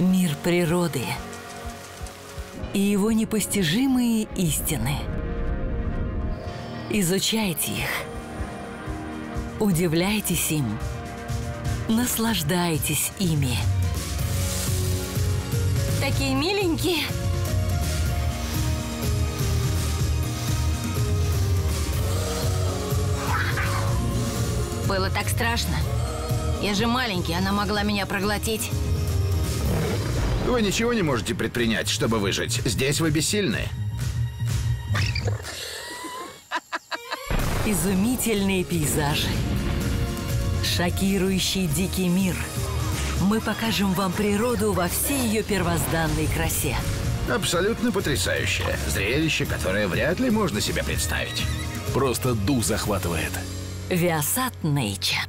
Мир природы и его непостижимые истины. Изучайте их. Удивляйтесь им. Наслаждайтесь ими. Такие миленькие. Было так страшно. Я же маленький, она могла меня проглотить. Вы ничего не можете предпринять, чтобы выжить. Здесь вы бессильны. Изумительные пейзажи. Шокирующий дикий мир. Мы покажем вам природу во всей ее первозданной красе. Абсолютно потрясающее. Зрелище, которое вряд ли можно себе представить. Просто дух захватывает. Виасат Nature.